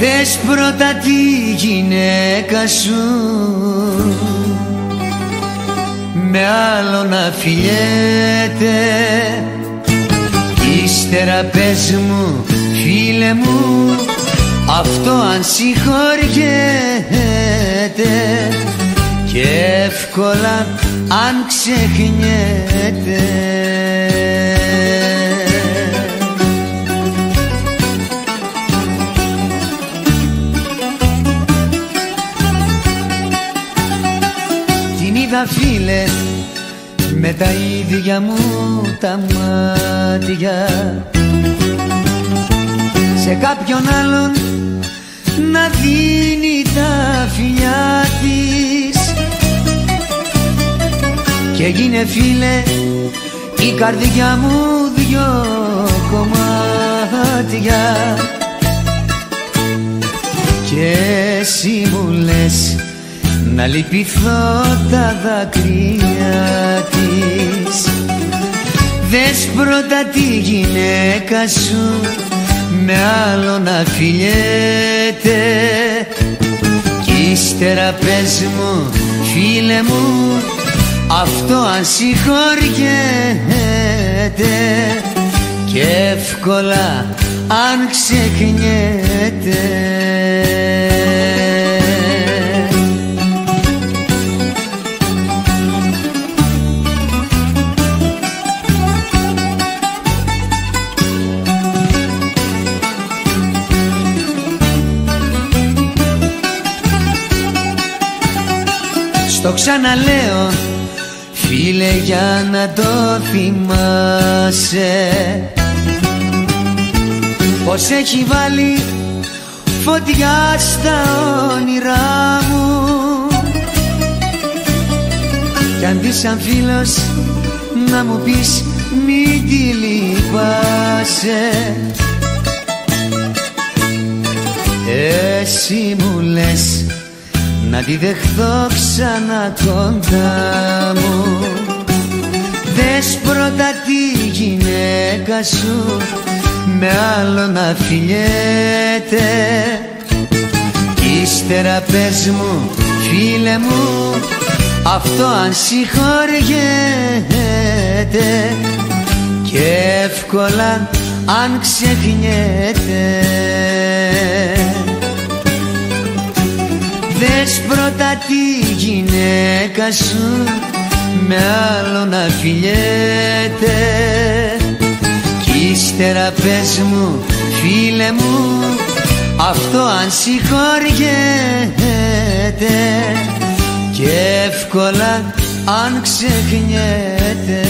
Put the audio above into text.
Δες πρώτα τη γυναίκα σου. Με άλλο να φιλιέται. Ύστερα πες μου φίλε μου αυτό αν συγχωριέται. Και εύκολα αν ξεχνιέται είδα φίλες με τα ίδια μου τα μάτια. Σε κάποιον άλλον να δίνει τα φιλιά της. Και γίνε φίλε η καρδιά μου δυο κομμάτια. Και εσύ μου λες να λυπηθώ τα δάκρυα της. Δες πρώτα τη γυναίκα σου με άλλο να φιλιέται. Κι ύστερα πες μου φίλε μου αυτό αν συγχωριέται. Και εύκολα αν ξεχνιέται Στο ξαναλέω φίλε για να το θυμάσαι. Πως έχει βάλει φωτιά στα όνειρά μου. Κι αν δεις σαν φίλος να μου πεις μη τη λυπάσαι. Εσύ μου λες να τη δεχθώ ξανά κοντά μου. Δες πρώτα τη γυναίκα σου με άλλο να φιλιέται. Ύστερα πες μου φίλε μου αυτό αν συγχωριέται. Και εύκολα αν ξεχνιέται Δες πρώτα τη γυναίκα σου με άλλο να φιλιέται. Κι ύστερα πες μου φίλε μου αυτό αν συγχωριέται. Και εύκολα αν ξεχνιέται